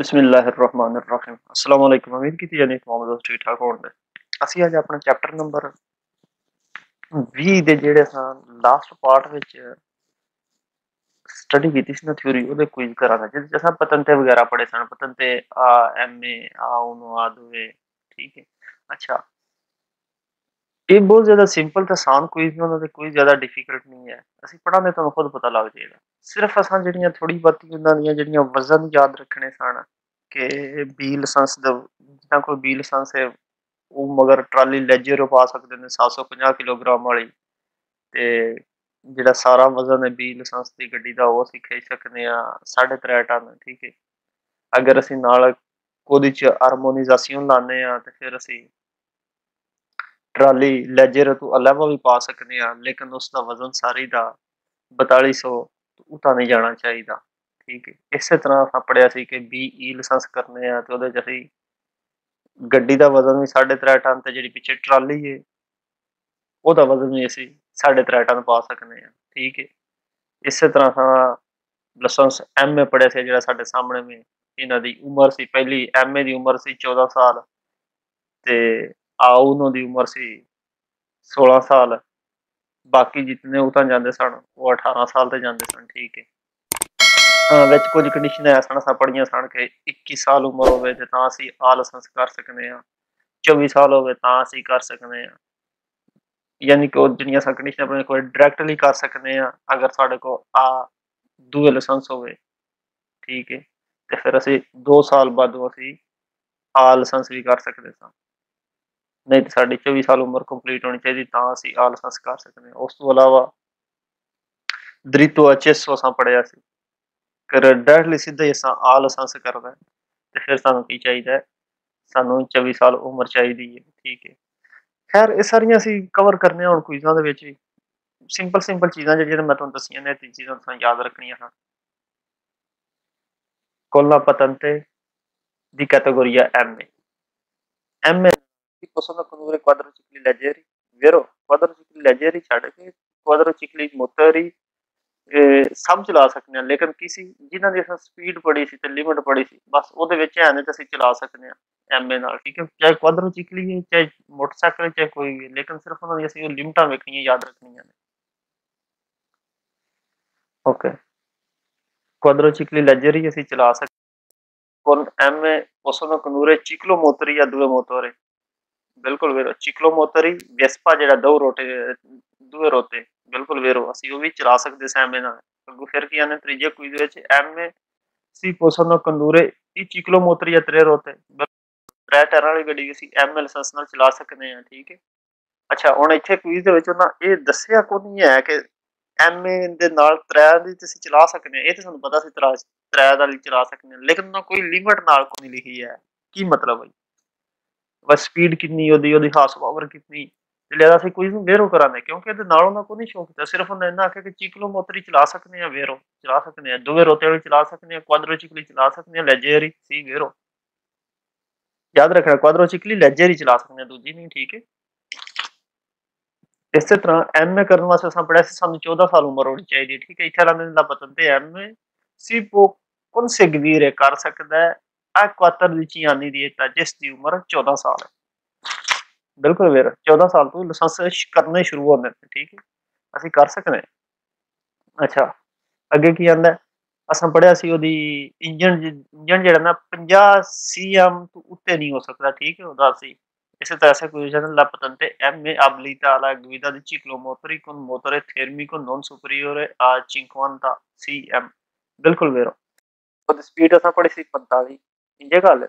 ਬਿਸਮਿਲ੍ਲਾਹਿਰਰਹਿਮਾਨਿਰਰਹੀਮ ਅਸਲਾਮ ਅਲੈਕੁਮ ਉਮੀਦ ਕੀਤੀ ਜਾਨੀ ਤਮਾਮ ਦੋਸਤ ਠੀਕ ਠਾਕ ਹੋਣਗੇ ਅਸੀਂ ਅੱਜ ਆਪਣਾ ਚੈਪਟਰ ਨੰਬਰ 20 ਦੇ ਜਿਹੜੇ ਸਾਂ ਲਾਸਟ ਪਾਰਟ ਵਿੱਚ ਸਟੱਡੀ ਕੀਤੀ ਸੀ ਨਾ ਥਿਊਰੀ ਉਹਦੇ ਕੁਇਜ਼ ਕਰਾਂਗੇ ਜਿਹਦੇ ਚ ਅਸਾਂ ਪਤੰਤੇ ਵਗੈਰਾ ਪੜੇ ਸਨ ਪਤੰਤੇ ਆ ਐਮ ਆ ਉਹਨੂੰ ਆ ਦੁਏ ਠੀਕ ਹੈ ਅੱਛਾ ਇਹ ਬਹੁਤ ਜ਼ਿਆਦਾ ਸਿੰਪਲ ਤੇ ਆਸਾਨ ਕੁਇਜ਼ ਨੇ, ਉਹਨਾਂ ਦੇ ਕੋਈ ਜ਼ਿਆਦਾ ਡਿਫਿਕਲਟ ਨਹੀਂ ਹੈ। ਅਸੀਂ ਪੜਾਂਗੇ ਤੁਹਾਨੂੰ ਖੁਦ ਪਤਾ ਲੱਗ ਜਾਏਗਾ। ਸਿਰਫ ਅਸਾਂ ਜਿਹੜੀਆਂ ਥੋੜੀ ਬਹੁਤੀ ਉਹਨਾਂ ਦੀਆਂ ਜਿਹੜੀਆਂ ਵਜ਼ਨ ਯਾਦ ਰੱਖਣੇ ਸਨ ਕਿ ਬੀ ਲਾਇਸੈਂਸ ਦਾ ਜਿੱਦਾਂ ਕੋਈ ਬੀ ਲਾਇਸੈਂਸ ਹੈ, ਉਹ ਮਗਰ ਟਰਾਲੀ ਲੈਜਰ ਪਾ ਸਕਦੇ ਨੇ 750 ਕਿਲੋਗ੍ਰਾਮ ਵਾਲੀ ਤੇ ਜਿਹੜਾ ਸਾਰਾ ਵਜ਼ਨ ਹੈ ਬੀ ਲਾਇਸੈਂਸ ਦੀ ਗੱਡੀ ਦਾ, ਉਹ ਅਸੀਂ ਖਿੱਚ ਸਕਦੇ ਆ 3.5 ਟਨ, ਠੀਕ ਹੈ। ਅਗਰ ਅਸੀਂ ਨਾਲ ਉਹਦੇ ਚ ਹਾਰਮੋਨਾਈਜੇਸ਼ਨ ਲਾਣੇ ਆ ਤੇ ਫਿਰ ਅਸੀਂ ਟਰਾਲੀ ਲੈਜਰ ਤੋਂ ਇਲਾਵਾ ਵੀ ਪਾ ਸਕਦੇ ਆ ਲੇਕਿਨ ਉਸ ਦਾ ਵਜ਼ਨ ਸਾਰੀ ਦਾ 4200 ਉਤਾਂ ਨਹੀਂ ਜਾਣਾ ਚਾਹੀਦਾ। ਠੀਕ ਹੈ। ਇਸੇ ਤਰ੍ਹਾਂ ਆਪਾਂ ਪੜਿਆ ਸੀ ਕਿ ਬੀਈ ਲਾਇਸੈਂਸ ਕਰਨੇ ਆ ਤੇ ਉਹਦੇ ਚ ਅਸੀਂ ਗੱਡੀ ਦਾ ਵਜ਼ਨ ਵੀ 3.5 ਟਨ ਤੇ ਜਿਹੜੀ ਪਿੱਛੇ ਟਰਾਲੀ ਹੈ ਉਹਦਾ ਵਜ਼ਨ ਵੀ ਅਸੀਂ 3.5 ਟਨ ਪਾ ਸਕਦੇ ਆ ਠੀਕ ਹੈ। ਇਸੇ ਤਰ੍ਹਾਂ ਹਾਂ ਲਾਇਸੈਂਸ ਐਮਏ ਪੜਿਆ ਸੀ ਜਿਹੜਾ ਸਾਡੇ ਸਾਹਮਣੇ ਵੀ ਇਹਨਾਂ ਦੀ ਉਮਰ ਸੀ। ਪਹਿਲੀ ਐਮਏ ਦੀ ਉਮਰ ਸੀ 14 ਸਾਲ ਤੇ ਆ ਉਹਨਾਂ ਦੀ ਉਮਰ ਸੀ 16 ਸਾਲ, ਬਾਕੀ ਜਿੰਨੇ ਉਹ ਤਾਂ ਜਾਂਦੇ ਸਨ, ਉਹ 18 ਸਾਲ ਤੇ ਜਾਂਦੇ ਸਨ, ਠੀਕ ਹੈ। ਵਿੱਚ ਕੁਝ ਕੰਡੀਸ਼ਨ ਐ ਸਨ ਸਾ ਸਨ ਕਿ 21 ਸਾਲ ਉਮਰ ਹੋਵੇ ਤੇ ਤਾਂ ਅਸੀਂ ਆ ਲਾਇਸੈਂਸ ਕਰ ਸਕਦੇ ਆ 24 ਸਾਲ ਹੋਵੇ ਤਾਂ ਅਸੀਂ ਕਰ ਸਕਦੇ ਆ ਯਾਨੀ ਕਿ ਉਹ ਜਿਹੜੀਆਂ ਸਾ ਕੰਡੀਸ਼ਨ ਆਪਣੇ ਕੋਲ ਡਾਇਰੈਕਟਲੀ ਕਰ ਸਕਦੇ ਆ ਅਗਰ ਸਾਡੇ ਕੋਲ ਆ ਦੂਏ ਲਾਇਸੈਂਸ ਹੋਵੇ, ਠੀਕ ਹੈ। ਤੇ ਫਿਰ ਅਸੀਂ 2 ਸਾਲ ਬਾਅਦ ਅਸੀਂ ਆ ਲਾਇਸੈਂਸ ਵੀ ਕਰ ਸਕਦੇ ਸਾਂ। ਨਹੀਂ ਤਾਂ ਸਾਡੀ 24 ਸਾਲ ਉਮਰ ਕੰਪਲੀਟ ਹੋਣੀ ਚਾਹੀਦੀ, ਤਾਂ ਅਸੀਂ ਆ ਲਾਇਸੈਂਸ ਕਰ ਸਕਦੇ ਹਾਂ। ਉਸ ਤੋਂ ਇਲਾਵਾ ਦ੍ਰਿਤੋ ਐਚਐਸਓ ਸਾਂ ਪੜਿਆ ਸੀ। ਕਰ ਡਾਇਰੈਕਟਲੀ ਸਿੱਧਾ ਹੀ ਅਸਾਂ ਆ ਲਾਇਸੈਂਸ ਕਰਦਾ ਤੇ ਫਿਰ ਸਾਨੂੰ ਕੀ ਚਾਹੀਦਾ ਸਾਨੂੰ 24 ਸਾਲ ਉਮਰ ਚਾਹੀਦੀ ਹੈ, ਠੀਕ ਹੈ। ਖੈਰ, ਇਹ ਸਾਰੀਆਂ ਅਸੀਂ ਕਵਰ ਕਰਨੇ ਹੁਣ ਕੁਇਜ਼ਾਂ ਦੇ ਵਿੱਚ ਵੀ। ਸਿੰਪਲ ਸਿੰਪਲ ਚੀਜ਼ਾਂ ਜਿਹੜੀਆਂ ਮੈਂ ਤੁਹਾਨੂੰ ਦੱਸੀਆਂ ਨੇ ਤੇ ਚੀਜ਼ਾਂ ਤੁਹਾਨੂੰ ਯਾਦ ਰੱਖਣੀਆਂ ਹਨ। ਕੋਲਾ ਪਤੰਤੇ di categoria M. M si possono condurre quadricicli leggeri, vero? Quadricicli leggeri ਛੱਡ ਕੇ quadricicli motori ਸਭ ਚਲਾ ਸਕਦੇ ਹਾਂ ਲੇਕਿਨ ਕਿਸੇ ਜਿਨ੍ਹਾਂ ਦੀ ਅਸਾਂ ਸਪੀਡ ਪੜੀ ਸੀ ਤੇ ਲਿਮਟ ਪੜੀ ਸੀ ਬਸ ਉਹਦੇ ਵਿੱਚ ਹੈ ਨੇ ਤੇ ਅਸੀਂ ਚਲਾ ਸਕਦੇ ਹਾਂ ਐਮਏ ਨਾਲ ਠੀਕ ਹੈ ਚਾਹੇ ਕੁਆਡਰੋਚਿਕਲੀ ਹੈ ਚਾਹੇ ਮੋਟਰਸਾਈਕਲ ਚਾਹੇ ਕੋਈ ਵੀ ਲੇਕਿਨ ਸਿਰਫ ਉਹਨਾਂ ਦੀ ਅਸੀਂ ਉਹ ਲਿਮਟਾਂ ਵੇਖਣੀਆਂ ਯਾਦ ਰੱਖਣੀਆਂ ਨੇ ਓਕੇ ਕੁਆਡਰੋਚਿਕਲੀ ਲੈਜਰ ਲੈਜਰੀ ਅਸੀਂ ਚਲਾ ਸਕਦੇ con M possono condurre ciclomotori a due motori. ਬਿਲਕੁਲ ਵੇਰੋ ਚਿਕਲੋਮੋਟਰੀ ਵੈਸਪਾ ਜਿਹੜਾ ਦੋ ਰੋਟੇ, ਦੂਏ ਰੋਤੇ, ਬਿਲਕੁਲ ਵੇਰੋ, ਅਸੀਂ ਉਹ ਵੀ ਚਲਾ ਸਕਦੇ ਸਾਂ ਐਵੇਂ ਨਾਲ। ਅੱਗੋਂ ਫਿਰ ਕੀ ਆਨੇ ਤੀਜੇ ਕੁਇਜ਼ ਵਿੱਚ ਐਮ ਸੀ possono condurre i ciclomotori a tre rote ਤਰੇ ਟਾਇਰਾਂ ਵਾਲੀ ਗੱਡੀ ਅਸੀਂ ਐਮ ਲਾਇਸੈਂਸ ਨਾਲ ਚਲਾ ਸਕਦੇ ਹਾਂ, ਠੀਕ ਹੈ। ਅੱਛਾ, ਹੁਣ ਇੱਥੇ ਕੁਇਜ਼ ਦੇ ਵਿੱਚ ਉਹਨਾਂ ਇਹ ਦੱਸਿਆ ਕੋ ਨਹੀਂ ਹੈ ਕਿ ਐਮ ਦੇ ਨਾਲ ਤਰੇ ਦੀ ਤੁਸੀਂ ਚਲਾ ਸਕਦੇ ਆ ਇਹ ਤਾਂ ਤੁਹਾਨੂੰ ਪਤਾ ਸੀ ਤਰਾ, ਤਰੇ ਦਾ ਚਲਾ ਸਕਦੇ ਆ ਲੇਕਿਨ ਉਹਨਾਂ ਕੋਈ ਲਿਮਟ ਨਾਲ ਕੋਈ ਨਹੀਂ ਲਿਖੀ ਹੈ? ਕੀ ਮਤਲਬ ਹੈ? ਬਸ ਸਪੀਡ ਕਿੰਨੀ ਉਹਦੀ ਉਹਦੀ ਹਾਰਸ ਪਾਵਰ ਕਿੰਨੀ। ਤੇ ਲਿਆਦਾ ਸੀ ਕੋਈ ਨੂੰ ਵੇਰੋ ਕਰਾਂਗੇ ਕਿਉਂਕਿ ਇਹਦੇ ਨਾਲ ਉਹਨਾਂ ਕੋਈ ਨਹੀਂ ਸ਼ੌਕ ਤੇ ਸਿਰਫ ਉਹਨਾਂ ਇਹਨਾਂ ਆਖਿਆ ਕਿ ਚੀਕਲੋ ਮੋਤਰੀ ਚਲਾ ਸਕਦੇ ਆ ਵੇਰੋ ਚਲਾ ਸਕਦੇ ਆ। ਦੋਵੇਂ ਰੋਤੇ ਵਾਲੀ ਚਲਾ ਸਕਦੇ ਆ ਕੁਆਡਰੋ ਚਿਕਲੀ ਚਲਾ ਸਕਦੇ ਆ ਲੈਜੇਰੀ ਸੀ ਵੇਰੋ ਯਾਦ ਰੱਖਣਾ ਕੁਆਡਰੋ ਚਿਕਲੀ ਲੈਜੇਰੀ ਚਲਾ ਸਕਦੇ ਆ, ਦੂਜੀ ਨਹੀਂ, ਠੀਕ ਹੈ। ਇਸੇ ਤਰ੍ਹਾਂ ਐਮਏ ਕਰਨ ਵਾਸਤੇ ਅਸਾਂ ਪੜਿਆ ਸੀ, ਸਾਨੂੰ 14 ਸਾਲ ਉਮਰ ਹੋਣੀ ਚਾਹੀਦੀ ਠੀਕ ਹੈ। ਇੱਥੇ ਲਾਂਦੇ ਦਾ ਪਤਨ ਤੇ ਐਮਏ ਸੀ ਪੋ conseguire ਕਰ ਸਕਦਾ ਹੈ ਆ ਕੁਆਤਰ ਦੀ ਚਿਆਨੀ ਦੀ ਤਾਂ ਜਿਸ ਦੀ ਉਮਰ 14 ਸਾਲ ਹੈ ਬਿਲਕੁਲ ਵੀਰ। 14 ਸਾਲ ਤੋਂ ਲਾਇਸੈਂਸ ਕਰਨੇ ਸ਼ੁਰੂ ਹੁੰਦੇ ਨੇ ਠੀਕ ਹੈ? ਅਸੀਂ ਕਰ ਸਕਦੇ ਹਾਂ। ਅੱਛਾ ਅੱਗੇ ਕੀ ਆਂਦਾ? ਅਸਾਂ ਪੜਿਆ ਸੀ ਉਹਦੀ ਇੰਜਨ ਇੰਜਨ ਜਿਹੜਾ ਨਾ 50 ਸੀਐਮ ਤੋਂ ਉੱਤੇ ਨਹੀਂ ਹੋ ਸਕਦਾ ਠੀਕ ਹੈ? ਉਹਦਾ ਸੀ। Ese traccia usano la patente M abilita la guida di ciclomotori con motore termico non superiore a 50 cm ਬਿਲਕੁਲ ਵੇਰੋ। ਉਹਦੀ ਸਪੀਡ ਅਸਾਂ ਪੜੀ ਸੀ 45 ਇੰਜੇ ਖਾ ਲੈ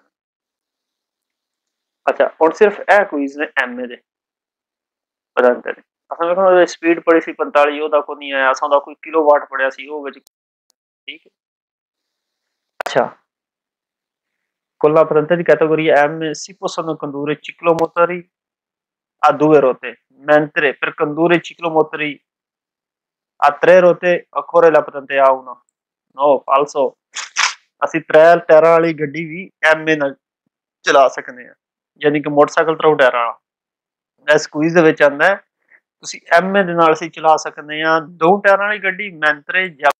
ਅੱਛਾ ਹੁਣ ਸਿਰਫ ਇਹ ਕੁਇਜ਼ ਨੇ ਐਮਏ ਦੇ ਪ੍ਰਦਾਨ ਕਰੇ ਅਸਾਂ ਵੇਖੋ ਉਹਦਾ ਸਪੀਡ ਪੜੀ ਸੀ 45 ਉਹਦਾ ਕੋਈ ਨਹੀਂ ਆਇਆ ਅਸਾਂ ਦਾ ਕੋਈ ਕਿਲੋਵਾਟ ਪੜਿਆ ਸੀ ਉਹ ਵਿੱਚ ਠੀਕ ਹੈ ਅੱਛਾ कोल्हापुरंतरी कॅटेगोरी एम सिपोसन कंदूरे चिकलोमोतरी आ दुवे रोते मेंत्रे पर कंदूरे चिकलोमोतरी आ त्रे रोते अखोरेला पतंते आउना नो फाल्सो la patente A1. No, falso. ਅਸੀਂ ਤਰੇ ਟਾਇਰਾਂ ਵਾਲੀ ਗੱਡੀ ਵੀ ਐਮਏ ਨਾਲ ਚਲਾ ਸਕਦੇ ਹਾਂ ਯਾਨੀ ਕਿ ਮੋਟਰਸਾਈਕਲ ਤਰ੍ਹਾਂ ਟਾਇਰਾਂ ਵਾਲਾ। ਇਸ ਕੁਇਜ਼ ਦੇ ਵਿੱਚ ਆਂਦਾ ਤੁਸੀਂ ਐਮਏ ਦੇ ਨਾਲ ਅਸੀਂ ਚਲਾ ਸਕਦੇ ਹਾਂ ਦੋ ਟਾਇਰਾਂ ਵਾਲੀ ਗੱਡੀ ਮੈਂਤਰੇ ਜਾਂ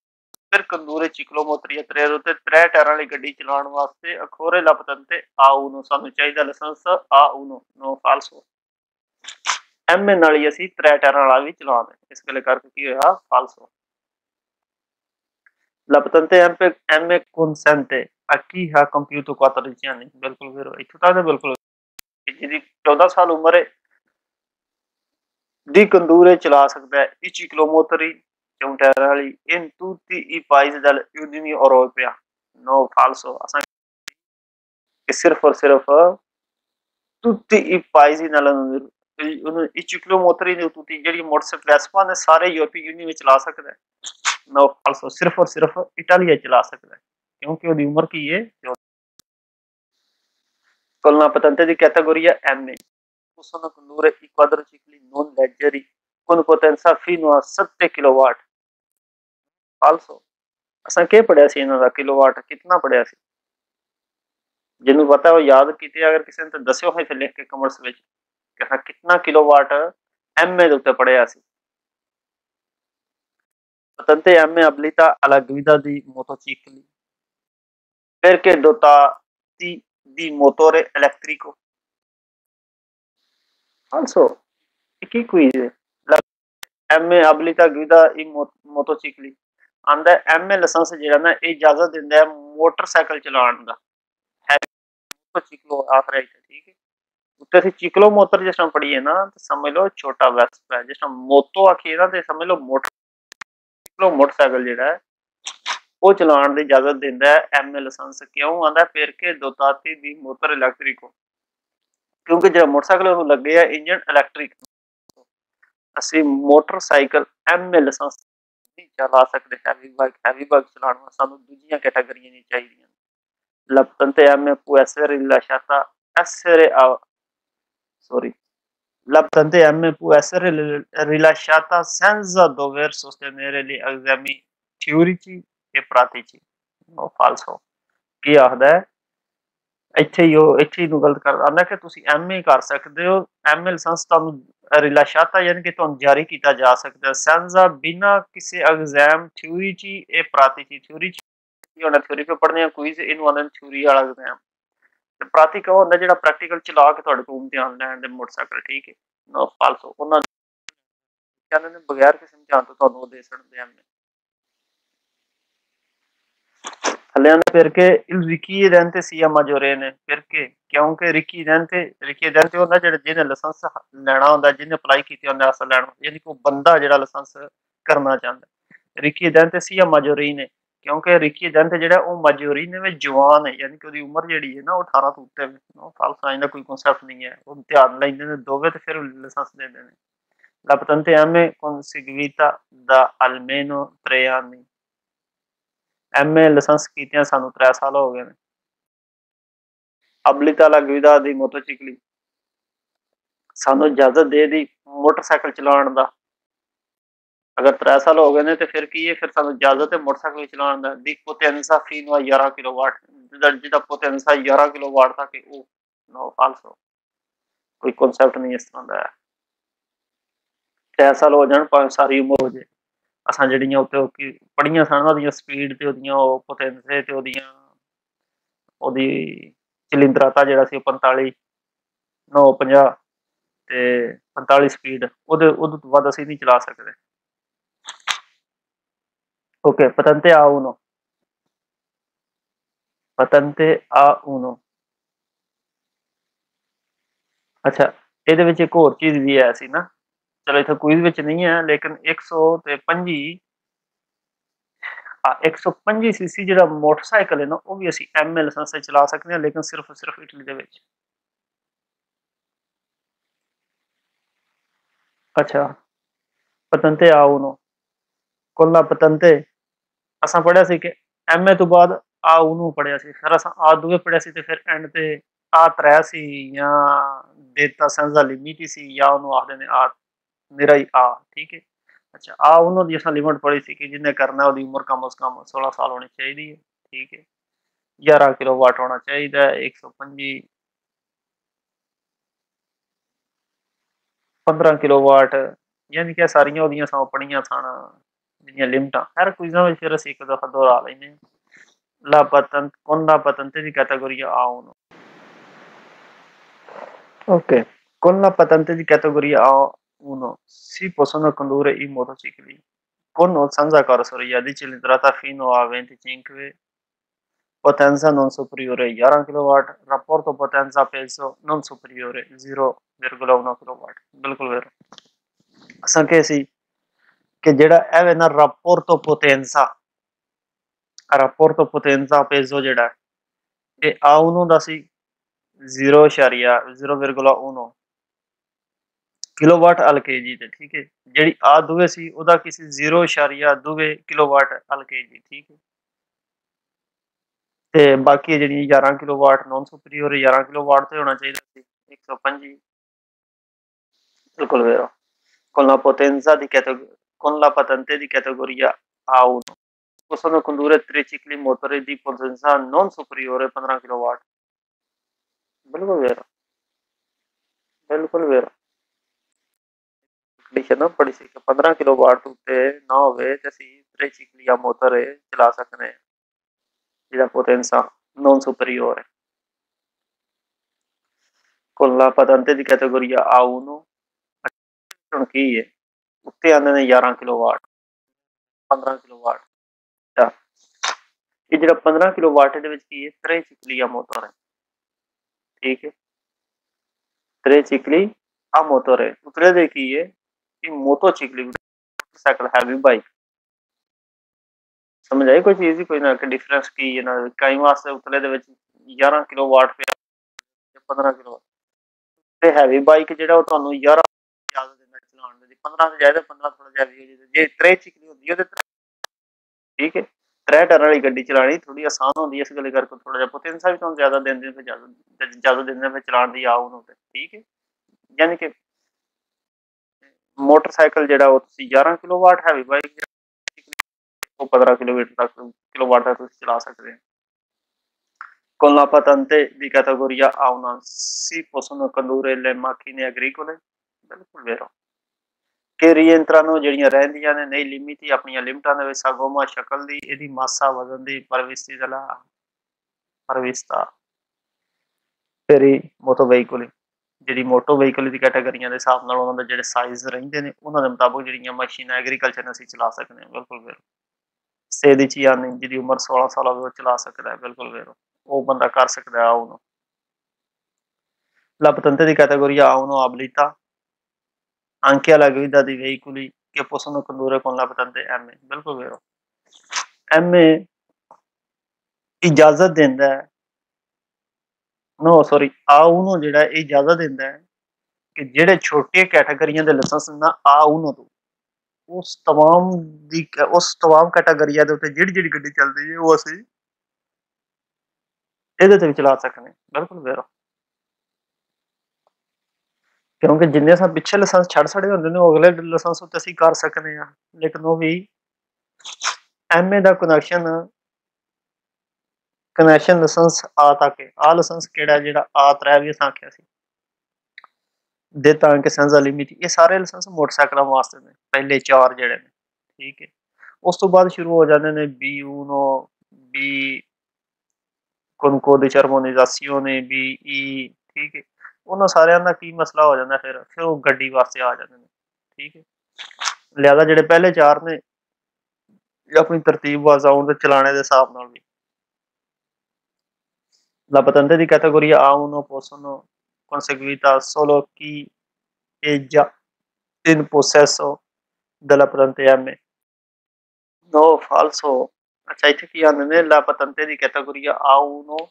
ਫਿਰ ਕੰਦੂਰੇ ਚਿਕਲੋਮੋਤਰੀ ਤਰੇ ਉੱਤੇ। ਤਰੇ ਟਾਇਰਾਂ ਵਾਲੀ ਗੱਡੀ ਚਲਾਉਣ ਵਾਸਤੇ ਅਖੋਰੇ ਲਪਤਨ ਤੇ ਆਉ ਨੂੰ ਸਾਨੂੰ ਚਾਹੀਦਾ ਲਾਇਸੈਂਸ। ਆਉ ਨੂੰ, ਨੋ ਫਾਲਸੋ ਐਮਏ ਨਾਲ ਹੀ ਅਸੀਂ ਤਰੇ ਟਾਇਰਾਂ ਵਾਲਾ ਵੀ ਚਲਾਉਂਦੇ ਇਸ ਗੱਲ ਕਰਕੇ ਕੀ ਹੋਇਆ? ਫਾਲਸੋ Labdante hampek hamek consente. Aqui ha computo com a tradição, ਬਿਲਕੁਲ ਫਿਰ ਇੱਥੋਂ ਤੱਕ ਤਾਂ ਬਿਲਕੁਲ ਜਿਹਦੀ 14 ਸਾਲ ਉਮਰ ਹੈ ਦੀ ਕੰਦੂਰੇ ਚਲਾ ਸਕਦਾ ਹੈ 1 ਕਿਲੋਮੀਟਰੀ ਚੌਂ ਟਾਇਰ ਵਾਲੀ ਇਨ ਤੁਤੀ ਈ ਪਾਈਜ਼ ਦਲ ਯੂਦਮੀ ਔਰੋਪਿਆ ਨੋ ਫਾਲਸੋ ਅਸਾਂ ਕਿ ਸਿਰਫ ਔਰ ਸਿਰਫ ਤੁਤੀ ਈ ਪਾਈਜ਼ ਨਾਲ i ciclomotori ਨੇ tutti ਜਿਹੜੀ ਮੋਟਰਸਾਈਕਲ ਵੈਸਪਾ ਨੇ ਸਾਰੇ ਯੂਰਪੀ ਯੂਨੀਅਨ ਵਿੱਚ ਚਲਾ ਸਕਦਾ ਹੈ। no falso ਸਿਰਫ ਔਰ ਸਿਰਫ ਇਟਾਲੀਆ ਚਲਾ ਸਕਦਾ ਹੈ, ਕਿਉਂਕਿ ਉਹਦੀ ਉਮਰ ਕੀ ਹੈ? con la patente di categoria M possono condurre i quadricicli non leggeri con potenza fino a 7 kW falso ਅਸਾਂ ਕੀ ਪੜਿਆ ਸੀ ਇਹਨਾਂ ਦਾ ਕਿਲੋਵਾਟ ਕਿੰਨਾ ਪੜਿਆ ਸੀ? ਜਿਹਨੂੰ ਪਤਾ ਉਹ ਯਾਦ ਕੀਤੇ, ਅਗਰ ਕਿਸੇ ਨੇ ਤਾਂ ਦੱਸਿਓ ਹੈ ਫਿਰ ਲਿਖ ਕੇ ਕਮਰਸ ਵਿੱਚ। ਕਿ ਅਸਾਂ ਕਿੰਨਾ ਕਿਲੋਵਾਟ ਐਮਏ ਦੇ ਉੱਤੇ ਪੜਿਆ ਸੀ ਪਤੰਤੇ ਐਮਏ ਅਬਲਿਤਾ ਅਲਗਵਿਦਾ ਦੀ ਮੋਤੋ ਚੀਕਲੀ perché dotati di motore elettrico. Also, qui quiz la M abilità guida i motocicli ਆਂਦਾ ਐਮ ਲਾਇਸੈਂਸ ਜਿਹੜਾ ਨਾ ਇਹ ਇਜਾਜ਼ਤ ਦਿੰਦਾ ਹੈ ਮੋਟਰਸਾਈਕਲ ਚਲਾਉਣ ਦਾ ਹੈ ਮੋਟਰਸਾਈਕਲ ਆਖ ਰਿਹਾ ਠੀਕ ਹੈ ਉੱਤੇ ਅਸੀਂ ਚਿਕਲੋ ਮੋਤਰ ਜਿਸ ਤਰ੍ਹਾਂ ਪੜੀਏ ਨਾ, ਤਾਂ ਸਮਝ ਲਓ ਛੋਟਾ ਵੈਸਪ ਹੈ ਜਿਸ ਤਰ੍ਹਾਂ ਮੋਤੋ ਆਖੀਏ ਨਾ, ਤੇ ਸਮਝ ਲਓ ਮੋਟਰ ਮੋਟਰਸਾਈਕਲ ਜਿਹੜਾ ਉਹ ਚਲਾਉਣ ਦੀ ਇਜਾਜ਼ਤ ਦਿੰਦਾ ਹੈ, ਐਮ ਲਾਇਸੈਂਸ ਕਿਉਂ ਆਂਦਾ, ਫਿਰ ਕੇ ਦੋਤਾਤੀ ਦੀ ਮੋਟਰ ਇਲੈਕਟ੍ਰਿਕੋ ਕਿਉਂਕਿ ਜਿਹੜਾ ਮੋਟਰਸਾਈਕਲ ਨੂੰ ਲੱਗੇ ਆ ਇੰਜਨ ਇਲੈਕਟ੍ਰਿਕ। ਅਸੀਂ ਮੋਟਰਸਾਈਕਲ ਐਮ ਲਾਇਸੈਂਸ ਨਹੀਂ ਚਲਾ ਸਕਦੇ ਹੈਵੀ ਬਾਈਕ ਹੈਵੀ ਬਾਈਕ ਚਲਾਉਣ ਵਾਸਤੇ ਸਾਨੂੰ ਦੂਜੀਆਂ ਕੈਟਾਗਰੀਆਂ ਨਹੀਂ ਚਾਹੀਦੀਆਂ। l'aptante ਤੇ può essere rilasciata essere a sorry l'aptante M può essere rilasciata senza dover sostenere gli esami teorici e pratici ਉਹ ਫਾਲਸੋ ਕੀ ਆਖਦਾ ਹੈ ਇੱਥੇ ਹੀ ਉਹ ਇੱਥੇ ਹੀ ਨੂੰ ਗਲਤ ਕਰ ਆਂਦਾ ਕਿ ਤੁਸੀਂ ਐਮਏ ਕਰ ਸਕਦੇ ਹੋ ਐਮਏ ਲਾਇਸੈਂਸ ਤੁਹਾਨੂੰ ਰਿਲਾਸ਼ਾਤਾ ਯਾਨੀ ਕਿ ਤੁਹਾਨੂੰ ਜਾਰੀ ਕੀਤਾ ਜਾ ਸਕਦਾ ਹੈ ਸੈਂਜ਼ਾ ਬਿਨਾ ਕਿਸੇ ਐਗਜ਼ਾਮ ਥਿਊਰੀ ਚ ਇਹ ਪ੍ਰਾਤਿਕੀ ਥਿਊਰੀ ਚ ਕੀ ਥਿਊਰੀ ਪੇ ਪੜ੍ਹਨੇ ਆ ਕੁਇਜ਼ ਇਹਨੂੰ ਆਂਦੇ ਥਿਊਰੀ ਵਾਲਾ ਐਗਜ਼ਾਮ ਤੇ ਪ੍ਰਾਤਿਕ ਉਹ ਹੁੰਦਾ ਜਿਹੜਾ ਪ੍ਰੈਕਟੀਕਲ ਚਲਾ ਕੇ ਤੁਹਾਡੇ ਕੋਲ ਇਮਤਿਹਾਨ ਲੈਣ ਦੇ ਮੋਟਰਸਾਈਕਲ, ਠੀਕ ਹੈ? ਨੋ ਫਾਲਸੋ ਉਹਨਾਂ ਕਹਿੰਦੇ ਨੇ ਬਗੈਰ ਕਿਸੇ ਇਮਤਿਹਾਨ ਤੋਂ ਤੁਹਾਨੂੰ ਉਹ ਦੇ ਸਕਦੇ ਐਮਏ Alleano perché il richiedente sia maggiorenne perché ਕਿਉਂਕਿ ਰਿਕੀਡੈਂਟ ਰਿਕੀਡੈਂਟ ਹੁੰਦਾ ਜਿਹੜਾ ਜਿਹਨੇ ਲਾਇਸੈਂਸ ਲੈਣਾ ਹੁੰਦਾ, ਜਿਹਨੇ ਅਪਲਾਈ ਕੀਤੀ ਉਹਨੇ ਅਸਲ ਲੈਣਾ, ਯਾਨੀ ਕਿ ਉਹ ਬੰਦਾ ਜਿਹੜਾ ਲਾਇਸੈਂਸ ਕਰਨਾ ਚਾਹੁੰਦਾ। ਰਿਕੀਡੈਂਟ sia ਨੇ ਕਿਉਂਕਿ ਰਿਕੀ ਰਿਕੀਡੈਂਟ ਜਿਹੜਾ ਉਹ maggiorenne ਵਿੱਚ ਜਵਾਨ ਹੈ, ਯਾਨੀ ਕਿ ਉਹਦੀ ਉਮਰ ਜਿਹੜੀ ਹੈ ਨਾ ਉਹ 18 ਤੋਂ ਉੱਤੇ ਹੈ ਫਾਲਸ ਆਇਨ ਦਾ ਕੋਈ ਕਨਸੈਪਟ ਨਹੀਂ ਹੈ। ਉਹ ਧਿਆਨ ਲੈਂਦੇ ਨੇ ਦੋਵੇਂ ਤੇ ਫਿਰ ਲਾਇਸੈਂਸ ਦਿੰਦੇ ਨੇ La patente M conseguita da almeno tre anni ਐਮਏ ਲਾਇਸੈਂਸ ਕੀਤਿਆਂ ਸਾਨੂੰ 3 ਸਾਲ ਹੋ ਗਏ ਨੇ। ਅਬਲਿਤਾ ਲਾ ਗੁਇਦਾ ਦੀ ਮੋਟਰਸਾਈਕਲੀ। ਸਾਨੂੰ ਇਜਾਜ਼ਤ ਦੇ ਦੀ ਮੋਟਰਸਾਈਕਲ ਚਲਾਉਣ ਦਾ। ਅਗਰ 3 ਸਾਲ ਹੋ ਗਏ ਨੇ ਤੇ ਫਿਰ ਕੀ ਹੈ? ਫਿਰ ਸਾਨੂੰ ਇਜਾਜ਼ਤ ਹੈ ਮੋਟਰਸਾਈਕਲ ਚਲਾਉਣ ਦਾ ਦੀ ਪੋਟੈਂਸਾ ਫੀਨੋ 11 ਕਿਲੋਵਾਟ ਜਿਹਦਾ ਜਿਹਦਾ ਪੋਟੈਂਸਾ 11 ਕਿਲੋਵਾਟ ਤੱਕ ਹੈ ਉਹ ਨੋ ਫਾਲਸੋ ਕੋਈ ਕਨਸੈਪਟ ਨਹੀਂ ਇਸ ਤਰ੍ਹਾਂ ਦਾ ਹੈ। 3 ਸਾਲ ਹੋ ਜਾਣ ਭਾਵੇਂ ਸਾਰੀ ਉਮਰ ਹੋ ਜਾਏ ਅਸਾਂ ਜਿਹੜੀਆਂ ਉੱਤੇ ਪੜੀਆਂ ਸਨ, ਉਹਦੀਆਂ ਸਪੀਡ ਤੇ ਉਹਦੀਆਂ ਉਹ ਪੋਟੈਂਸੇ ਤੇ ਉਹਦੀਆਂ ਉਹਦੀ ਚਲਿੰਦਰਤਾ ਜਿਹੜਾ ਸੀ 45 9 50 ਤੇ 45 ਸਪੀਡ ਉਹਦੇ ਉਹਦੇ ਤੋਂ ਵੱਧ ਅਸੀਂ ਨਹੀਂ ਚਲਾ ਸਕਦੇ। ਓਕੇ ਪਤੰਤੇ ਆ ਉਨੋ ਪਤੰਤੇ ਆ ਉਨੋ ਅੱਛਾ ਇਹਦੇ ਵਿੱਚ ਇੱਕ ਹੋਰ ਚੀਜ਼ ਵੀ ਹੈ ਸੀ ਨਾ ਚਲੋ ਇੱਥੇ ਕੁਇਜ਼ ਵਿੱਚ ਨਹੀਂ ਹੈ ਲੇਕਿਨ 100 ਤੇ 25 ਆ 125 ਸੀਸੀ ਜਿਹੜਾ ਮੋਟਰਸਾਈਕਲ ਹੈ ਨਾ ਉਹ ਵੀ ਅਸੀਂ ਐਮਐਲ ਲਾਇਸੈਂਸ ਤੇ ਚਲਾ ਸਕਦੇ ਹਾਂ ਲੇਕਿਨ ਸਿਰਫ ਸਿਰਫ ਇਟਲੀ ਦੇ ਵਿੱਚ ਅੱਛਾ ਪਤੰਤੇ ਆਉ ਨੂੰ ਕੋਲਾ ਪਤੰਤੇ ਅਸਾਂ ਪੜਿਆ ਸੀ ਕਿ ਐਮਏ ਤੋਂ ਬਾਅਦ ਆਉ ਉਹਨੂੰ ਪੜਿਆ ਸੀ, ਫਿਰ ਅਸਾਂ ਆ ਦੂਏ ਪੜਿਆ ਸੀ ਤੇ ਫਿਰ ਐਂਡ ਤੇ ਆ ਤਰੇ ਸੀ ਜਾਂ ਦੇਤਾ ਸੈਂਸਰ ਲਿਮਿਟ ਸੀ ਜਾਂ ਉਹਨੂੰ ਆਖਦੇ ਨੇ ਆ, ਮੇਰਾ ਹੀ ਆ, ਠੀਕ ਹੈ। ਅੱਛਾ, ਆ ਉਹਨਾਂ ਦੀ ਅਸਾਂ ਲਿਮਟ ਪੜੀ ਸੀ ਕਿ ਜਿਹਨੇ ਕਰਨਾ ਉਹਦੀ ਉਮਰ ਕਮ ਉਸ ਕਮ 16 ਸਾਲ ਹੋਣੀ ਚਾਹੀਦੀ ਹੈ, ਠੀਕ ਹੈ। 11 ਕਿਲੋਵਾਟ ਹੋਣਾ ਚਾਹੀਦਾ ਹੈ 125 15 ਕਿਲੋਵਾਟ ਯਾਨੀ ਕਿ ਸਾਰੀਆਂ ਉਹਦੀਆਂ ਸੌ ਪੜੀਆਂ ਸਨ। من Limta. Era questione si era secco da Fadora La patente, con la patente di categoria A1. Ok, con la patente di categoria A1 si possono condurre i motocicli con o senza carrozzeria di cilindrata fino a 25 potenza non superiore a 11 kW, rapporto potenza-peso non superiore 0,1 kW. बिल्कुल vero. असांखे ਜਿਹੜਾ ਇਹ ਨਾ rapporto potenza rapporto potenza peso ਜਿਹੜਾ ਇਹ A1 ਦਾ ਸੀ 0.0,1 kilowatt ਅਲ KG ਤੇ ਠੀਕ ਹੈ? ਜਿਹੜੀ ਆ ਦੂਵੇ ਸੀ ਉਹਦਾ ਕਿਸੇ 0.2 ਕਿਲੋਵਾਟ ਅਲ ਕੇਜੀ ਠੀਕ ਹੈ? ਤੇ ਬਾਕੀ ਜਿਹੜੀ 11 ਕਿਲੋਵਾਟ ਨਾਨ ਸੁਪਰੀਅਰ 11 ਕਿਲੋਵਾਟ ਤੇ ਹੋਣਾ ਚਾਹੀਦਾ ਸੀ 125 ਬਿਲਕੁਲ ਵੇਰੋ। con la potenza di categoria con la patente di categoria A1 possono condurre tricicli motori di potenza non superiore a 15 kW ਬਿਲਕੁਲ ਵੇਰੋ ਬਿਲਕੁਲ ਵੇਰੋ ਕੰਡੀਸ਼ਨ ਨਾ ਪੜੀ ਸੀ ਕਿ 15 ਕਿਲੋਵਾਟ ਤੋਂ ਉੱਤੇ ਨਾ ਹੋਵੇ ਤੇ ਅਸੀਂ ਟ੍ਰਿਸਿਕਲੀ ਜਾਂ ਮੋਟਰ ਚਲਾ ਸਕਦੇ ਹਾਂ ਜਿਹਦਾ ਪੋਟੈਂਸਾ non superiore con la patente di categoria A1 ਹੁਣ ਕੀ ਹੈ ਉੱਤੇ ਆਉਂਦੇ ਨੇ 11 ਕਿਲੋਵਾਟ 15 ਕਿਲੋਵਾਟ ਇਹ ਜਿਹੜਾ 15 ਕਿਲੋਵਾਟ ਦੇ ਵਿੱਚ ਕੀ ਹੈ? ਤ੍ਰਿਚਿਕਲੀ ਆ ਮੋਟਰ ਹੈ। ਠੀਕ ਹੈ। ਤ੍ਰਿਚਿਕਲੀ ਆ ਮੋਟਰ ਹੈ। ਉਤਰੇ ਦੇ ਕੀ ਹੈ? ਇਹ ਮੋਟੋਚਿਕਲੀ ਮੋਟਰਸਾਈਕਲ ਹੈਵੀ ਬਾਈਕ ਸਮਝ ਆਈ ਕੋਈ ਚੀਜ਼ ਦੀ? ਕੋਈ ਨਾ ਕਿ ਡਿਫਰੈਂਸ ਕੀ ਹੈ ਨਾ? ਕਈ ਵਾਸਤੇ ਉਤਲੇ ਦੇ ਵਿੱਚ 11 ਕਿਲੋਵਾਟ ਪਿਆ 15 ਕਿਲੋ ਤੇ ਹੈਵੀ ਬਾਈਕ ਜਿਹੜਾ ਉਹ ਤੁਹਾਨੂੰ 11 ਚਲਾਉਣ ਦੇ 15 ਤੋਂ ਜ਼ਿਆਦਾ 15 ਥੋੜਾ ਜਿਹਾ ਵੀ ਜੇ ਤ੍ਰੇ ਚਿਕਲੀ ਹੁੰਦੀ ਉਹਦੇ ਠੀਕ ਹੈ ਤ੍ਰੇ ਟਰਨ ਵਾਲੀ ਗੱਡੀ ਚਲਾਣੀ ਥੋੜੀ ਆਸਾਨ ਹੁੰਦੀ ਹੈ ਇਸ ਗੱਲ ਕਰਕੇ ਥੋੜਾ ਜਿਹਾ ਪੋਟੈਂਸ਼ੀਅਲ ਵੀ ਤੁਹਾਨੂੰ ਜ਼ਿਆਦਾ ਦਿੰਦੇ ਫਿਰ ਜ਼ਿਆਦਾ ਜ਼ਿਆਦਾ ਦਿੰਦੇ ਫਿਰ ਚਲਾਉਣ ਦੀ ਆਉ ਨੂੰ ਤੇ, ਠੀਕ ਹੈ, ਯਾਨੀ ਕਿ ਮੋਟਰਸਾਈਕਲ ਜਿਹੜਾ ਉਹ ਤੁਸੀਂ 11 ਕਿਲੋਵਾਟ ਹੈਵੀ ਬਾਈਕ ਉਹ 15 ਕਿਲੋਮੀਟਰ ਤੱਕ, ਕਿਲੋਵਾਟ ਤੱਕ ਤੁਸੀਂ ਚਲਾ ਸਕਦੇ ਹੋ। con la patente di categoria A1 si possono condurre le macchine agricole ਬਿਲਕੁਲ ਵੇਰੋ। ਕਿ ਰੀਐਂਟਰਾਂ ਜਿਹੜੀਆਂ ਰਹਿੰਦੀਆਂ ਨੇ, ਨਹੀਂ ਲਿਮਿਟੀ ਆਪਣੀਆਂ ਲਿਮਟਾਂ ਦੇ ਵਿੱਚ ਸਗੋਮਾ ਸ਼ਕਲ ਦੀ, ਇਹਦੀ ਮਾਸਾ ਵਜ਼ਨ ਦੀ ਪਰਵਿਸਤੀ ਦਾ ਪਰਵਿਸਤਾ ਫੇਰੀ ਮੋਟੋ ਵਹੀਕਲ ਜਿਹੜੀ ਮੋਟੋ ਵਹੀਕਲ ਦੀ ਕੈਟਾਗਰੀਆਂ ਦੇ ਹਿਸਾਬ ਨਾਲ ਉਹਨਾਂ ਦੇ ਜਿਹੜੇ ਸਾਈਜ਼ ਰਹਿੰਦੇ ਨੇ, ਉਹਨਾਂ ਦੇ ਮੁਤਾਬਕ ਜਿਹੜੀਆਂ ਮਸ਼ੀਨਾਂ ਐਗਰੀਕਲਚਰ ਨੂੰ ਅਸੀਂ ਚਲਾ ਸਕਦੇ ਹਾਂ, ਬਿਲਕੁਲ ਵੇਰੋ ਸੇ ਦੀ ਚੀਆਨੀ ਜਿਹਦੀ ਉਮਰ 16 ਸਾਲ ਹੋਵੇ ਉਹ ਚਲਾ ਸਕਦਾ ਹੈ, ਬਿਲਕੁਲ ਵੇਰੋ ਉਹ ਬੰਦਾ ਕਰ ਸਕਦਾ ਆ ਉਹਨੂੰ La patente di categoria A1 abilita anche alla guida di veicoli che possono condurre con la patente M ਬਿਲਕੁਲ ਵੇਰੋ M ਇਜਾਜ਼ਤ ਦਿੰਦਾ ਹੈ ਨੋ ਸੌਰੀ A1 ਜਿਹੜਾ ਇਹ ਇਜਾਜ਼ਤ ਦਿੰਦਾ ਹੈ ਕਿ ਜਿਹੜੇ ਛੋਟੇ ਕੈਟਾਗਰੀਆਂ ਦੇ ਲਾਇਸੈਂਸ ਨਾ A1 ਤੋਂ ਉਸ तमाम ਦੀ ਉਸ तमाम ਕੈਟਾਗਰੀਆਂ ਦੇ ਉੱਤੇ ਜਿਹੜੀ ਜਿਹੜੀ ਗੱਡੀ ਚੱਲਦੀ ਹੈ ਉਹ ਅਸੀਂ ਇਹਦੇ ਤੇ ਵੀ ਚਲਾ ਸਕਦੇ ਬਿਲਕੁਲ ਵੇਰੋ ਕਿਉਂਕਿ ਜਿੰਨੇ ਸਾਂ ਪਿੱਛੇ ਲਾਇਸੈਂਸ ਛੱਡ ਛੜੇ ਹੁੰਦੇ ਨੇ, ਉਹ ਅਗਲੇ ਲਾਇਸੈਂਸ ਉੱਤੇ ਅਸੀਂ ਕਰ ਸਕਦੇ ਹਾਂ ਲੇਕਿਨ ਉਹ ਵੀ ਐਮਏ ਦਾ ਕਨੈਕਸ਼ਨ ਕਨੈਕਸ਼ਨ ਲਾਇਸੈਂਸ ਆ ਤੱਕ ਆ ਲਾਇਸੈਂਸ ਕਿਹੜਾ ਜਿਹੜਾ ਆ ਤਰਾ ਵੀ ਅਸਾਂ ਆਖਿਆ ਸੀ। ਦੇ ਤਾਂ ਕਿ ਸੈਂਜ਼ਾ ਲਿਮਿਟ ਇਹ ਸਾਰੇ ਲਾਇਸੈਂਸ ਮੋਟਰਸਾਈਕਲਾਂ ਵਾਸਤੇ ਨੇ, ਪਹਿਲੇ ਚਾਰ ਜਿਹੜੇ ਨੇ, ਠੀਕ ਹੈ। ਉਸ ਤੋਂ ਬਾਅਦ ਸ਼ੁਰੂ ਹੋ ਜਾਂਦੇ ਨੇ B ਉਨੋ B B1 B con B E, ਠੀਕ ਹੈ। ਉਹਨਾਂ ਸਾਰਿਆਂ ਦਾ ਕੀ ਮਸਲਾ ਹੋ ਜਾਂਦਾ ਫਿਰ ਫਿਰ ਉਹ ਗੱਡੀ ਵਾਸਤੇ ਆ ਜਾਂਦੇ ਨੇ ਠੀਕ ਹੈ ਲਿਆਦਾ ਜਿਹੜੇ ਪਹਿਲੇ ਚਾਰ ਨੇ ਆਪਣੀ ਤਰਤੀਬ ਵਾਜ਼ਾਉਣ ਦੇ ਚਲਾਣੇ ਦੇ ਹਿਸਾਬ ਨਾਲ ਵੀ La patente di categoria A1 possono conseguita solo chi è già in possesso della patente M. No, falso. ਅੱਛਾ ਇੱਥੇ ਕੀ ਆਉਂਦੇ ਨੇ ਲਾ patente di categoria A1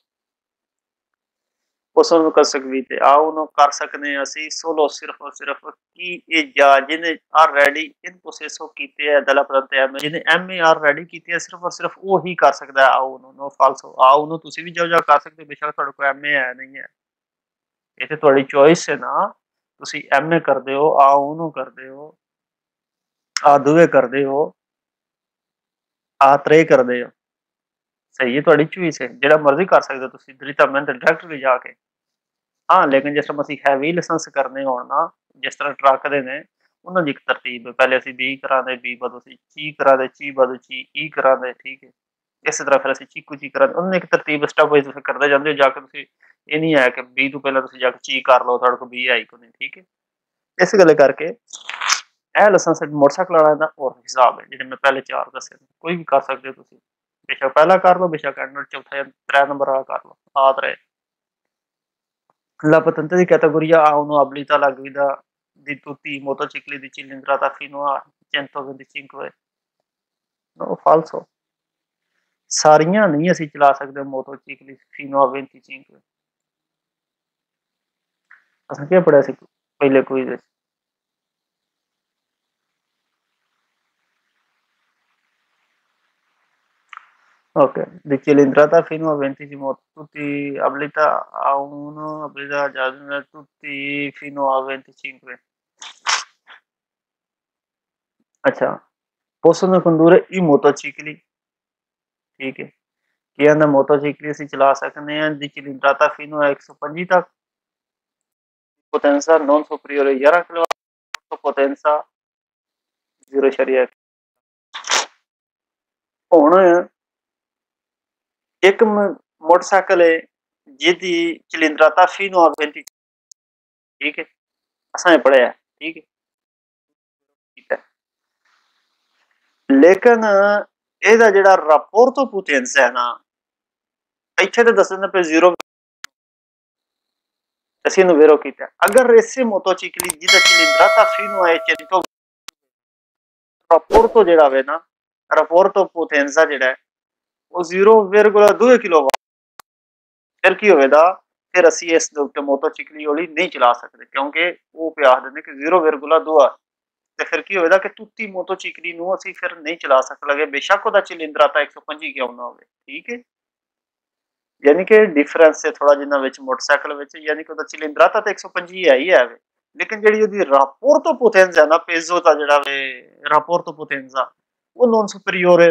possono conseguite A1 ਕਰ ਸਕਦੇ ਅਸੀਂ solo ਸਿਰਫ ਔਰ ਸਿਰਫ ਕੀ ਇਹ ਜਾ ਜਿਹਨੇ ਆਲਰੇਡੀ ਇਨ possesso ਕੀਤੇ ਹੈ della patente M ਜਿਹਨੇ M ਆਲਰੇਡੀ ਕੀਤੀ ਹੈ ਸਿਰਫ ਔਰ ਸਿਰਫ ਉਹ ਹੀ ਕਰ ਸਕਦਾ ਹੈ A1 ਨੋ ਫਾਲਸੋ A1 ਤੁਸੀਂ ਵੀ ਜਾਓ ਜੋ ਕਰ ਸਕਦੇ, ਬੇਸ਼ੱਕ ਤੁਹਾਡੇ ਕੋਲ M ਹੈ ਨਹੀਂ ਹੈ। ਇਹ ਤੇ ਤੁਹਾਡੀ ਚੋਇਸ ਹੈ ਨਾ, ਤੁਸੀਂ M ਕਰਦੇ ਹੋ ਆ ਉਹਨੂੰ ਕਰਦੇ ਹੋ ਆ ਦੋਵੇਂ ਕਰਦੇ ਹੋ ਆ ਤਰੇ ਕਰਦੇ ਹੋ। ਸਹੀ ਹੈ, ਤੁਹਾਡੀ ਚੋਇਸ ਹੈ। ਜਿਹੜਾ ਮਰਜ਼ੀ ਕਰ ਸਕਦੇ ਹੋ ਤੁਸੀਂ ਡਾਇਰੈਕਟ ਡਾਇਰੈਕਟਲੀ ਜਾ ਕੇ। ਹਾਂ, ਲੇਕਿਨ ਜਿਸ ਤਰ੍ਹਾਂ ਅਸੀਂ ਹੈਵੀ ਲਾਇਸੈਂਸ ਕਰਨੇ ਹੋਣ ਨਾ, ਜਿਸ ਤਰ੍ਹਾਂ ਟਰੱਕ ਦੇ ਨੇ, ਉਹਨਾਂ ਦੀ ਇੱਕ ਤਰਤੀਬ ਹੈ। ਪਹਿਲੇ ਅਸੀਂ ਬੀ ਕਰਾਂਦੇ ਬੀ ਬਾਅਦ ਅਸੀਂ ਚੀ ਕਰਾਂਦੇ ਚੀ ਬਾਅਦ ਚੀ ਈ ਕਰਾਂਦੇ, ਠੀਕ ਹੈ। ਇਸੇ ਤਰ੍ਹਾਂ ਫਿਰ ਅਸੀਂ ਚੀਕੂ ਚੀ ਕਰਾਂਦੇ। ਉਹਨਾਂ ਨੇ ਇੱਕ ਤਰਤੀਬ ਸਟੈਪ ਵਾਈਜ਼ ਤੁਸੀਂ ਕਰਦੇ ਜਾਂਦੇ ਹੋ, ਜਾ ਕੇ ਤੁਸੀਂ ਇਹ ਨਹੀਂ ਆਇਆ ਕਿ ਬੀ ਤੋਂ ਪਹਿਲਾਂ ਤੁਸੀਂ ਜਾ ਕੇ ਚੀ ਕਰ ਲਓ, ਤੁਹਾਡੇ ਕੋਲ ਬੀ ਆਈ ਕੋ ਨਹੀਂ, ਠੀਕ ਹੈ। ਇਸ ਗੱਲ ਕਰਕੇ ਇਹ ਲਾਇਸੈਂਸ ਮੋਟਰਸਾਈਕਲ ਵਾਲਾ ਦਾ ਹੋਰ ਹਿਸਾਬ ਹੈ, ਜਿਹੜੇ ਮੈਂ ਪਹਿਲੇ ਚਾਰ ਦੱਸੇ ਨੇ। ਕੋਈ ਵੀ ਕਰ ਸਕਦੇ ਹੋ ਤੁਸੀਂ। ਬੇਸ਼ੱਕ ਪਹਿਲਾ ਕਰ ਲਓ ਬੇਸ਼ੱਕ ਐਂਡਰੋਇਡ ਚੌਥਾ ਜਾਂ ਤੀਜਾ ਨੰਬਰ ਵਾਲਾ ਕਰ ਲਓ ਆਦ ਰਹੇ ਲਾਪਤੰਤ ਦੀ ਕੈਟਾਗੋਰੀਆ ਆਉਨੋ ਅਬਲੀਤਾ ਲਾਗਵਿਦਾ di tutti i motocicli di cilindrata fino a 125 no falso ਸਾਰੀਆਂ ਨਹੀਂ ਅਸੀਂ ਚਲਾ ਸਕਦੇ ਮੋਟੋਚਿਕਲੀ ਫਿਨੋ 25 ਅਸਾਂ ਕੀ ਪੜਿਆ ਸੀ ਪਹਿਲੇ ਕੁਇਜ਼ ਵਿੱਚ ਕੋਈ ਦੇ Ok, di cilindrata fino a 20 moto, tutti abilità a 1, abilità già tutti fino a 25. ਅੱਛਾ possono condurre i motocicli ਠੀਕ ਹੈ ਕੀ ਆਂਦਾ ਮੋਟਰਸਾਈਕਲ ਅਸੀਂ ਚਲਾ ਸਕਦੇ ਹਾਂ ਦੀ cilindrata fino a 125 ਤੱਕ potenza non superiore a 11 kW potenza 0.1 ਹੁਣ ਇੱਕ ਮੋਟਰਸਾਈਕਲ ਹੈ ਜਿਹਦੀ ਚਲਿੰਦਰਾ ਤਾਂ ਫੀ ਨੂੰ 20 ਠੀਕ ਹੈ ਅਸਾਂ ਪੜਿਆ ਠੀਕ ਹੈ ਲੇਕਿਨ ਇਹਦਾ ਜਿਹੜਾ rapporto potenza ਹੈ ਨਾ, ਇੱਥੇ ਤੇ ਦੱਸਣ ਪਏ 0 ਅਸੀਂ ਇਹਨੂੰ ਵੇਰੋ ਕੀਤਾ। ਅਗਰ ਇਸੇ ਮੋਟੋਚਿਕਲੀ ਜਿਹਦਾ ਚਲਿੰਦਰਾ ਤਾਂ ਫੀ ਨੂੰ ਆਏ a 100 ਤੋਂ ਜਿਹੜਾ ਵੇ ਨਾ rapporto potenza ਜਿਹੜਾ ਉਹ 0,2 ਕਿਲੋਵਾਟ ਫਿਰ ਕੀ ਹੋਵੇਗਾ? ਫਿਰ ਅਸੀਂ ਇਸ ਦੇ ਉੱਤੇ ਮੋਟੋਚਿਕਲੀ ਵਾਲੀ ਨਹੀਂ ਚਲਾ ਸਕਦੇ ਕਿਉਂਕਿ ਉਹ ਪਿਆ ਦਿੰਦੇ ਕਿ 0,2 ਤੇ ਫਿਰ ਕੀ ਹੋਵੇਗਾ ਕਿ ਤੁੱਤੀ ਮੋਟੋਚਿਕਲੀ ਨੂੰ ਅਸੀਂ ਫਿਰ ਨਹੀਂ ਚਲਾ ਸਕਦੇ ਬੇਸ਼ੱਕ ਉਹਦਾ ਚਿਲਿੰਦਰਾਤਾ 125 ਕਿਉਂ ਨਾ ਹੋਵੇ ਠੀਕ ਹੈ? ਯਾਨੀ ਕਿ ਡਿਫਰੈਂਸ ਹੈ ਥੋੜਾ ਜਿੰਨਾ ਵਿੱਚ ਮੋਟਰਸਾਈਕਲ ਵਿੱਚ ਯਾਨੀ ਕਿ ਉਹਦਾ ਚਿਲਿੰਦਰਾਤਾ ਤਾਂ 125 ਹੈ ਹੀ ਹੈ। ਲੇਕਿਨ ਜਿਹੜੀ ਉਹਦੀ ਰਾਪੋਰਟੋ ਪੋਟੈਂਜ਼ਾ ਨਾ ਪੇਜ਼ੋ ਦਾ ਜਿਹੜਾ ਵੇ ਤੋਂ ਪੋਟੈਂਜ਼ਾ ਉਹ ਨੋਨ ਸੁਪਰੀਓਰ ਹੈ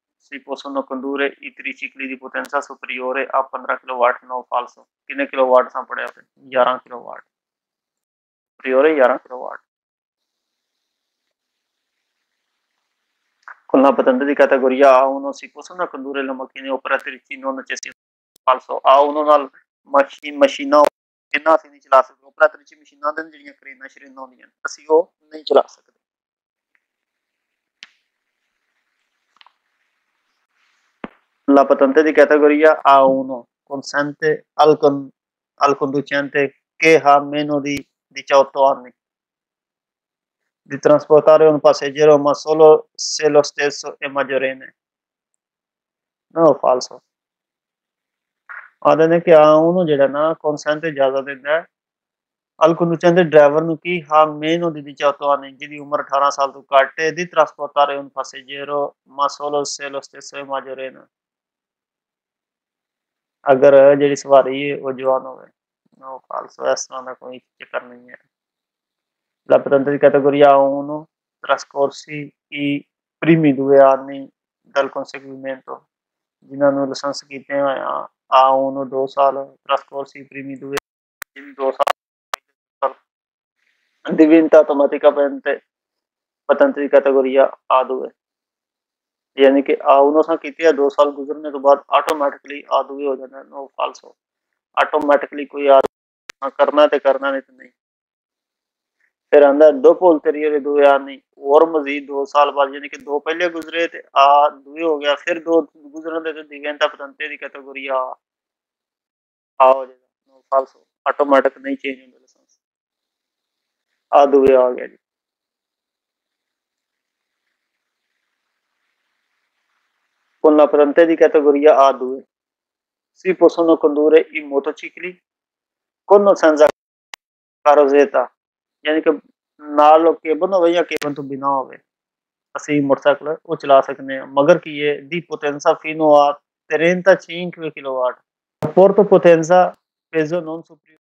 si possono condurre i tricicli di potenza superiore a 15 kW no falso ਕਿੰਨੇ ਕਿਲੋਵਾਟ ਸਾਂ ਪੜਿਆ ਫਿਰ 11 kilowatt superiore 11 kilowatt con la patente di categoria A1 si possono condurre le macchine operatrici non necessarie falso A1 ਨਾਲ machine ਮਸ਼ੀਨਾਂ ਇਹਨਾਂ ਅਸੀਂ ਨਹੀਂ ਚਲਾ ਸਕਦੇ operatrici ਮਸ਼ੀਨਾਂ ਦੇ ਜਿਹੜੀਆਂ ਕਰੇਨਾਂ ਸ਼ਰੀਨਾਂ ਹੁੰਦੀਆਂ ਅਸੀਂ ਉਹ ਨਹੀਂ ਚਲਾ ਸਕਦੇ La patente di categoria A1 consente al, con, al conducente che ha meno di 18 anni di trasportare un passeggero ma solo se lo stesso è maggiorenne. No, falso. ਆਦੇ ਨੇ ਕਿ A1 ਜਿਹੜਾ ਨਾ consente ਇਜਾਜ਼ਤ ਦਿੰਦਾ ਹੈ al conducente driver ਨੂੰ ਕਿ ha meno di 18 anni ਜਿਹਦੀ ਉਮਰ 18 ਸਾਲ ਤੋਂ ਘੱਟ ਹੈ di trasportare un passeggero ma solo se lo stesso è maggiorenne. ਅਗਰ ਜਿਹੜੀ ਸਵਾਰੀ ਹੈ ਉਹ ਜਵਾਨ ਹੋਵੇ no falso ਇਸ ਤਰ੍ਹਾਂ ਦਾ ਕੋਈ ਚੱਕਰ ਨਹੀਂ ਹੈ la patente di categoria 1 trascorsi i primi due anni dal conseguimento ਜਿਨ੍ਹਾਂ ਨੂੰ ਲਾਇਸੈਂਸ ਕੀਤੇ ਹੋਏ ਆ A1 2 ਸਾਲ trascorsi i primi due anni 2 ਸਾਲ diventa automaticamente patente di categoria A2 यानी कि आ उन सां किथे आहे दो साल गुज़रने के बाद ऑटोमेटिकली आ दुए हो जाता है नो फालसो ऑटोमेटिकली कोई आ करना तो करना नहीं तो नहीं फिर आंदा दो भूल तेरी और दो यार नहीं और मजीद दो साल बाद यानी कि दो पहले गुजरे तो आ दुए हो गया फिर दो गुजरने तो दिव्यंता पतंते की कैटेगरी आ आ हो जाएगा नो फालसो ऑटोमेटिक नहीं चेंज होंगे लाइसेंस आ दुए आ गया जी con la apparente di categoria A2. Si possono condurre i motocicli con o senza carrozzetta, यानी कि नाल केबन होवे या केबन तो बिना होवे असि motorcycle o chala sakne magar ki ye di potenza fino a 35 kilowatt Porto potenza peso non superiore